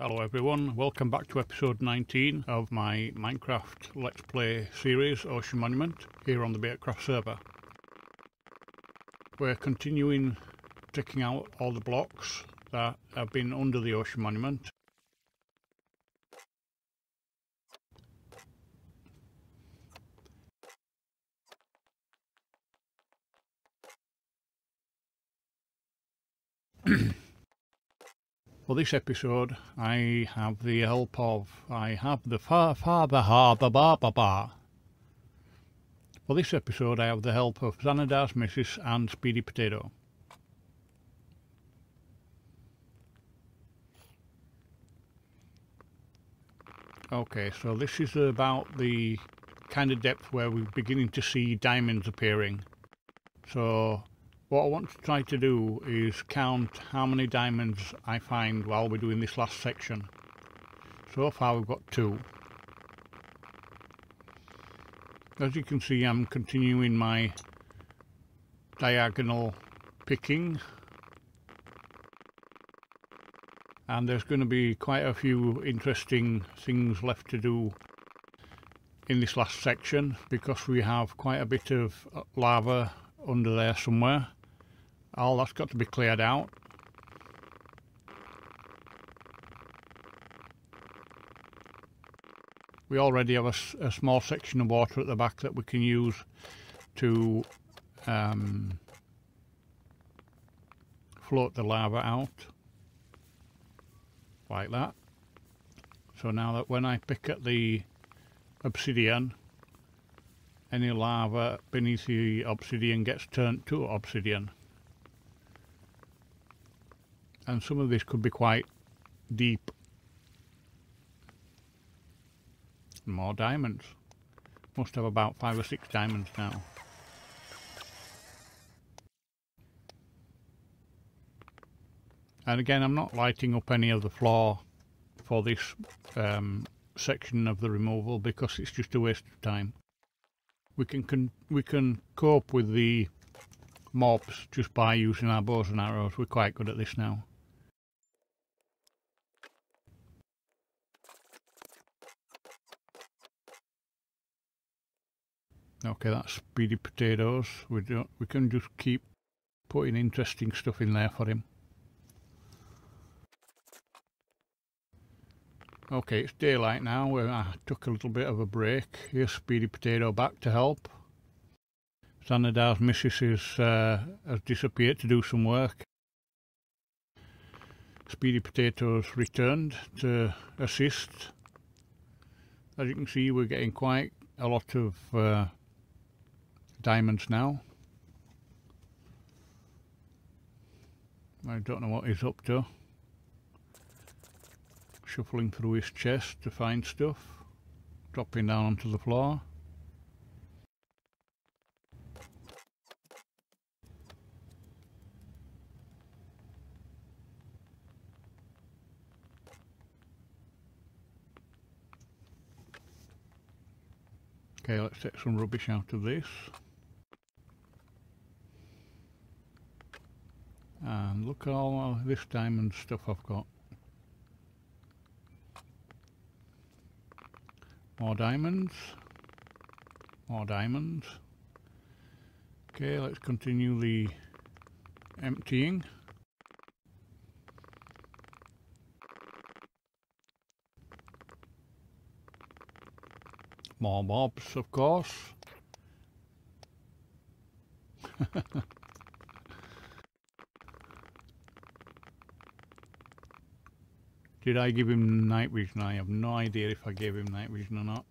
Hello everyone, welcome back to episode 19 of my Minecraft Let's Play series Ocean Monument here on the Beardcraft server. We're continuing checking out all the blocks that have been under the Ocean Monument. For this episode, I have the help of, I have the fa father ha ba ba ba ba. For this episode, I have the help of Zanadar's, Mrs. and Speedy Potato. Okay, so this is about the kind of depth where we're beginning to see diamonds appearing. So what I want to try to do is count how many diamonds I find while we're doing this last section. So far we've got two. As you can see I'm continuing my diagonal picking and there's going to be quite a few interesting things left to do in this last section because we have quite a bit of lava under there somewhere all that's got to be cleared out. We already have a, a, small section of water at the back that we can use to um, float the lava out like that. So now that when I pick at the obsidian, any lava beneath the obsidian gets turned to obsidian and some of this could be quite deep. More diamonds. Must have about five or six diamonds now. And again, I'm not lighting up any of the floor for this um, section of the removal because it's just a waste of time. We can, can we can cope with the mobs just by using our bows and arrows. We're quite good at this now. Okay, that's speedy potatoes. We don't. We can just keep putting interesting stuff in there for him. Okay, it's daylight now. I took a little bit of a break. Here's Speedy Potato back to help. Zanadar's missus is, uh, has disappeared to do some work. Speedy Potatoes returned to assist. As you can see, we're getting quite a lot of uh, diamonds now. I don't know what he's up to. Shuffling through his chest to find stuff. Dropping down onto the floor. Okay, let's take some rubbish out of this. And look at all uh, this diamond stuff I've got. More diamonds. More diamonds. Okay, let's continue the emptying. More mobs, of course. Did I give him night vision? I have no idea if I gave him night vision or not.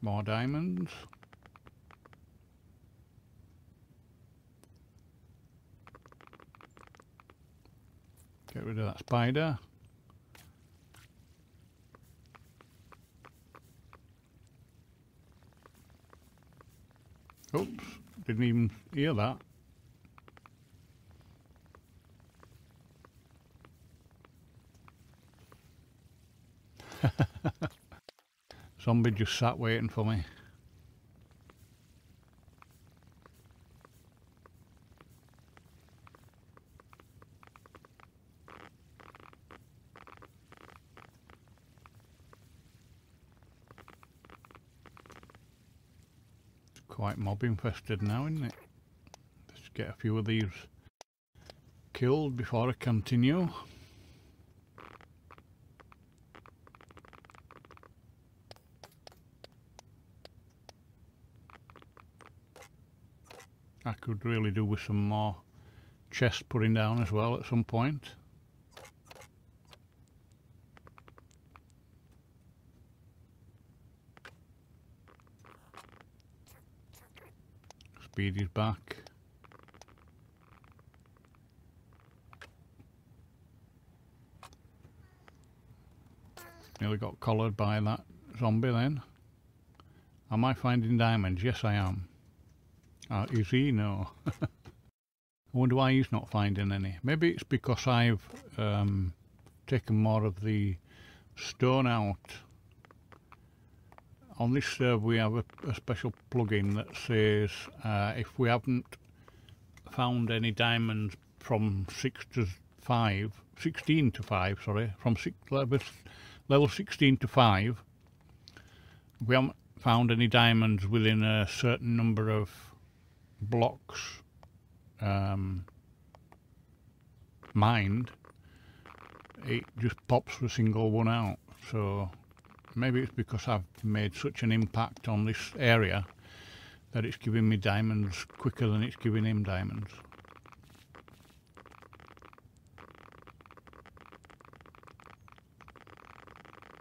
More diamonds. Get rid of that spider. Oops, didn't even hear that. Zombie just sat waiting for me. Quite mob infested now, isn't it? Let's get a few of these killed before I continue. I could really do with some more chest putting down as well at some point. Speed is back. Nearly got collared by that zombie then. Am I finding diamonds? Yes I am. Uh, is he? No. I wonder why he's not finding any. Maybe it's because I've um, taken more of the stone out on this server we have a, a special plugin that says uh, if we haven't found any diamonds from 6 to 5, 16 to 5, sorry, from six, level, level 16 to 5, we haven't found any diamonds within a certain number of blocks um, mined, it just pops a single one out. So maybe it's because I've made such an impact on this area that it's giving me diamonds quicker than it's giving him diamonds.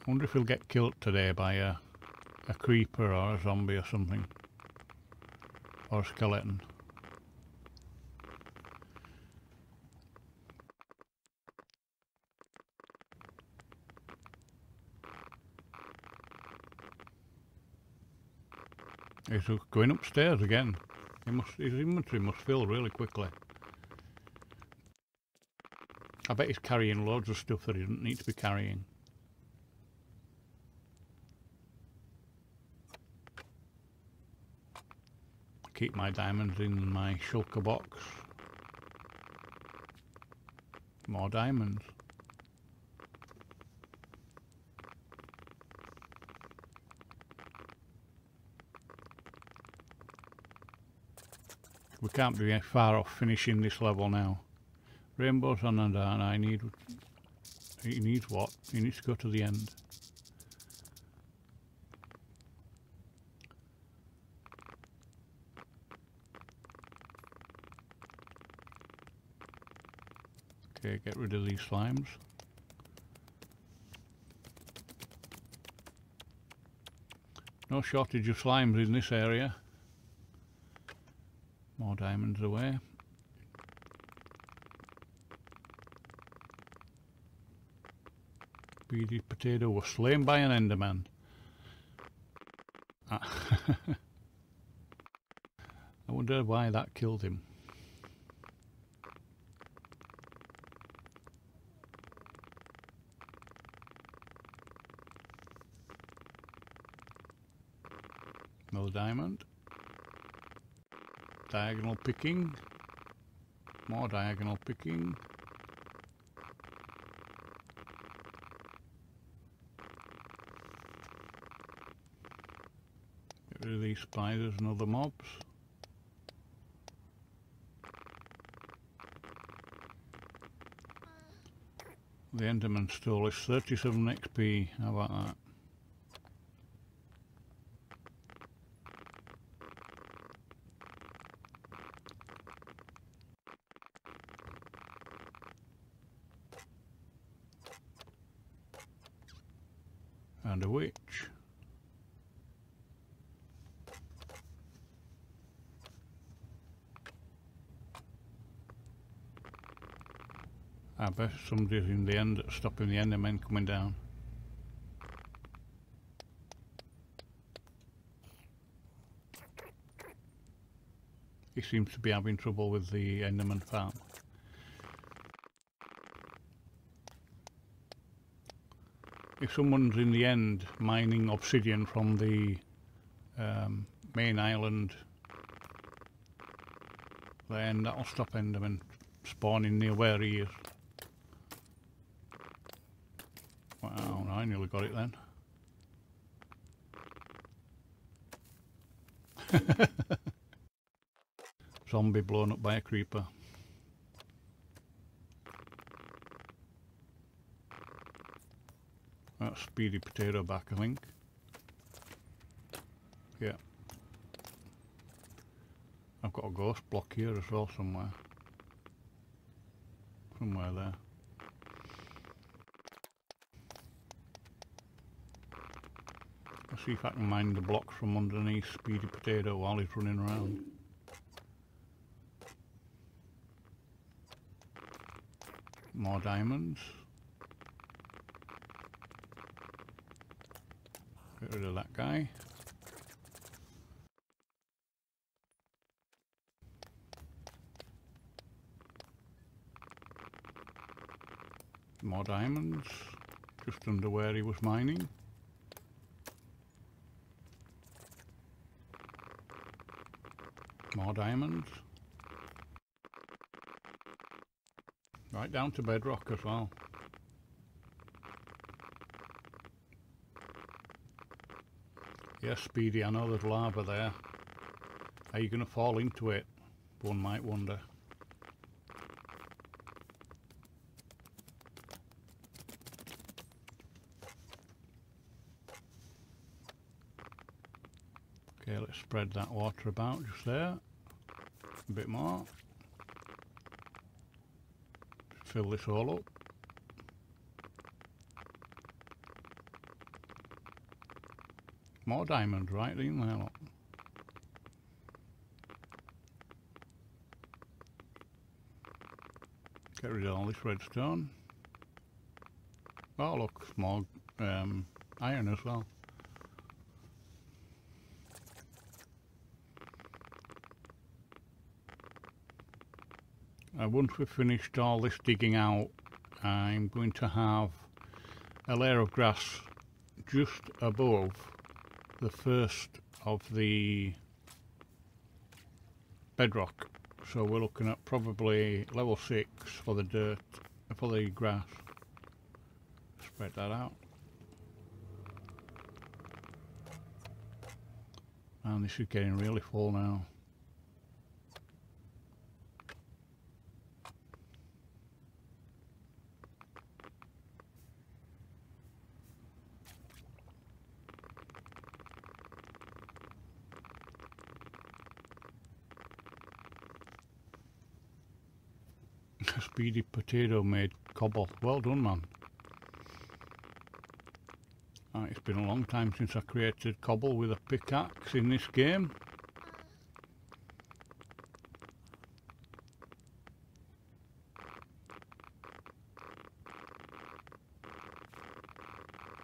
Wonder if he'll get killed today by a, a creeper or a zombie or something. Or a skeleton. He's going upstairs again. He must, his inventory must fill really quickly. I bet he's carrying loads of stuff that he doesn't need to be carrying. Keep my diamonds in my shulker box. More diamonds. We can't be far off finishing this level now. Rainbows on and. I need... He needs what? He needs to go to the end. Okay, get rid of these slimes. No shortage of slimes in this area. Diamonds away. Speedy potato was slain by an enderman. Ah. I wonder why that killed him. Another diamond diagonal picking, more diagonal picking. Get rid of these spiders and other mobs. The Enderman stole us 37 XP, how about that? and a witch. I bet somebody's in the end stopping the endermen coming down. He seems to be having trouble with the enderman farm. if someone's in the end mining obsidian from the um, main island then that'll stop Enderman spawning near where he is. Wow, I nearly got it then. Zombie blown up by a creeper. That's Speedy Potato back, I think. Yeah. I've got a ghost block here as well somewhere. Somewhere there. See if I can mine the blocks from underneath Speedy Potato while he's running around. More diamonds. Get rid of that guy. More diamonds, just under where he was mining. More diamonds. Right down to bedrock as well. Yes, Speedy, I know there's lava there. Are you going to fall into it? One might wonder. Okay, let's spread that water about just there. A bit more. Fill this all up. More diamonds right in there, look. Get rid of all this redstone. Oh look, small um, iron as well. Uh, once we've finished all this digging out, I'm going to have a layer of grass just above the first of the bedrock. So we're looking at probably level 6 for the dirt, for the grass. Spread that out. And this is getting really full now. Speedy Potato made cobble. Well done, man. Uh, it's been a long time since I created cobble with a pickaxe in this game.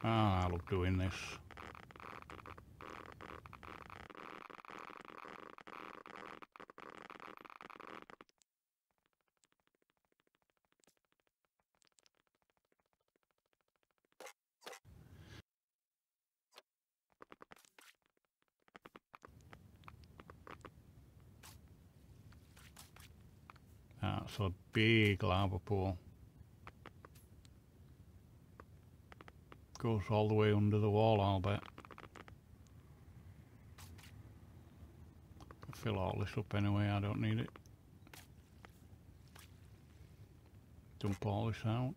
Ah, I love doing this. That's a big lava pool. Goes all the way under the wall, I'll bet. Fill all this up anyway, I don't need it. Dump all this out.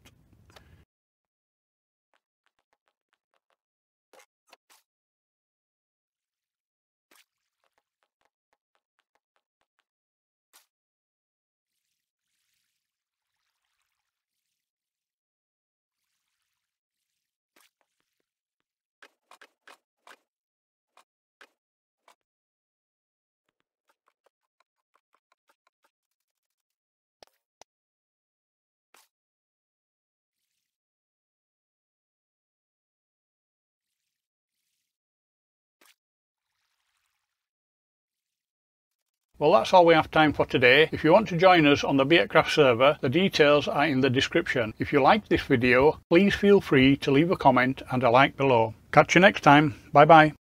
Well that's all we have time for today. If you want to join us on the Beardcraft server, the details are in the description. If you liked this video, please feel free to leave a comment and a like below. Catch you next time. Bye bye.